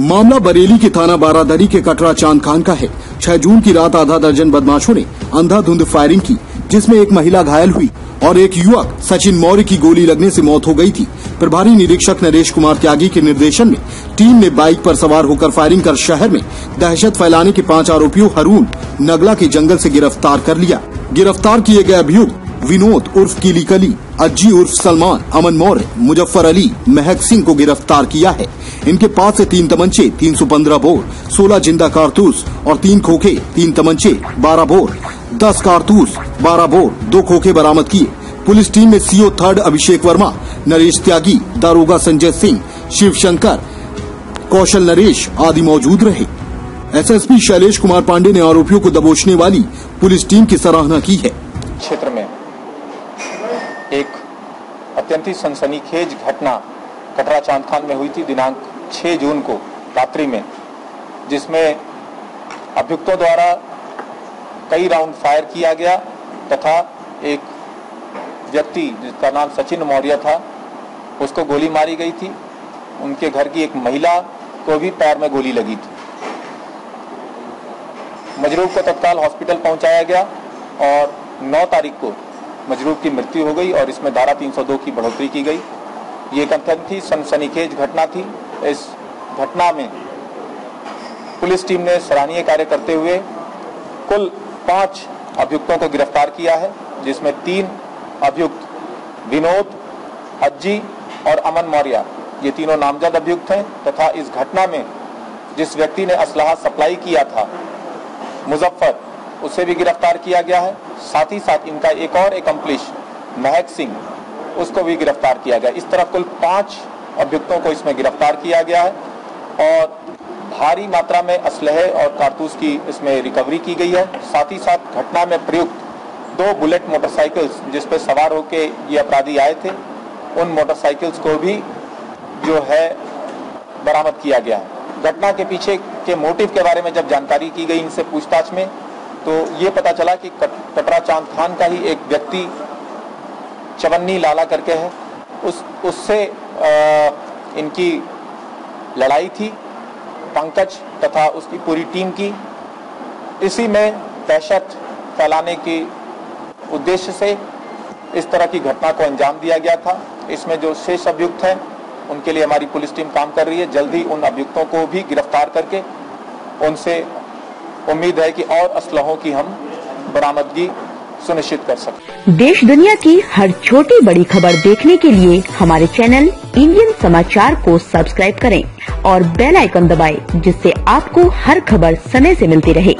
मामला बरेली के थाना बारादरी के कटरा चाँद खान का है। छह जून की रात आधा दर्जन बदमाशों ने अंधाधुंध फायरिंग की, जिसमें एक महिला घायल हुई और एक युवक सचिन मौर्य की गोली लगने से मौत हो गई थी। प्रभारी निरीक्षक नरेश कुमार त्यागी के निर्देशन में टीम ने बाइक पर सवार होकर फायरिंग कर शहर में दहशत फैलाने के पाँच आरोपियों हरून नगला के जंगल से गिरफ़्तार कर लिया। गिरफ़्तार किए गए अभियुक्त विनोद उर्फ़ किली कली अज्जी उर्फ़ सलमान, अमन मौर्य, मुजफ्फर अली, महक सिंह को गिरफ़्तार किया है। इनके पास से तीन तमंचे 315 बोर 16 ज़िंदा कारतूस और तीन खोखे, तीन तमंचे 12 बोर। 10 कारतूस 12 बोर, दो खोखे बरामद किए। पुलिस टीम में सीओ थर्ड अभिषेक वर्मा, नरेश त्यागी, दारोगा संजय सिंह शिव शंकर कौशल नरेश आदि मौजूद रहे। एसएसपी शैलेश कुमार पांडे ने आरोपियों को दबोचने वाली पुलिस टीम की सराहना की है। क्षेत्र में एक अत्यंत सनसनीखेज घटना कटरा चाँद खान में हुई थी दिनांक 6 जून को रात्रि में, जिसमें अभियुक्तों द्वारा कई राउंड फायर किया गया तथा एक व्यक्ति जिसका नाम सचिन मौर्य था, उसको गोली मारी गई थी। उनके घर की एक महिला को भी पैर में गोली लगी थी। मजरूब को तत्काल हॉस्पिटल पहुँचाया गया और 9 तारीख को मजरूब की मृत्यु हो गई और इसमें धारा 302 की बढ़ोतरी की गई। ये एक थी सनसनीखेज घटना थी। इस घटना में पुलिस टीम ने सराहनीय कार्य करते हुए कुल पाँच अभियुक्तों को गिरफ़्तार किया है, जिसमें तीन अभियुक्त विनोद अज्जी और अमन मौर्य। ये तीनों नामजद अभियुक्त हैं तथा इस घटना में जिस व्यक्ति ने असलाहा सप्लाई किया था, मुजफ्फर, उसे भी गिरफ़्तार किया गया है। साथ ही साथ इनका एक और एकम्प्लिश महक सिंह उसको भी गिरफ़्तार किया गया। इस तरह कुल पाँच अभियुक्तों को इसमें गिरफ़्तार किया गया है और भारी मात्रा में असलहे और कारतूस की इसमें रिकवरी की गई है। साथ ही साथ घटना में प्रयुक्त दो बुलेट मोटरसाइकिल्स जिस पर सवार होकर ये अपराधी आए थे, उन मोटरसाइकिल्स को भी जो है बरामद किया गया है। घटना के पीछे के मोटिव के बारे में जब जानकारी की गई इनसे पूछताछ में तो ये पता चला कि कटरा चाँद खान का ही एक व्यक्ति चवन्नी लाला करके है। उस, उससे इनकी लड़ाई थी, पंकज तथा उसकी पूरी टीम की। इसी में दहशत फैलाने के उद्देश्य से इस तरह की घटना को अंजाम दिया गया था। इसमें जो शेष अभियुक्त हैं, उनके लिए हमारी पुलिस टीम काम कर रही है। जल्द ही उन अभियुक्तों को भी गिरफ़्तार करके उनसे उम्मीद है कि और असलहों की हम बरामदगी सुनिश्चित कर सकते देश दुनिया की हर छोटी बड़ी खबर देखने के लिए हमारे चैनल इंडियन समाचार को सब्सक्राइब करें और बेल आइकन दबाएँ, जिससे आपको हर खबर समय से मिलती रहे।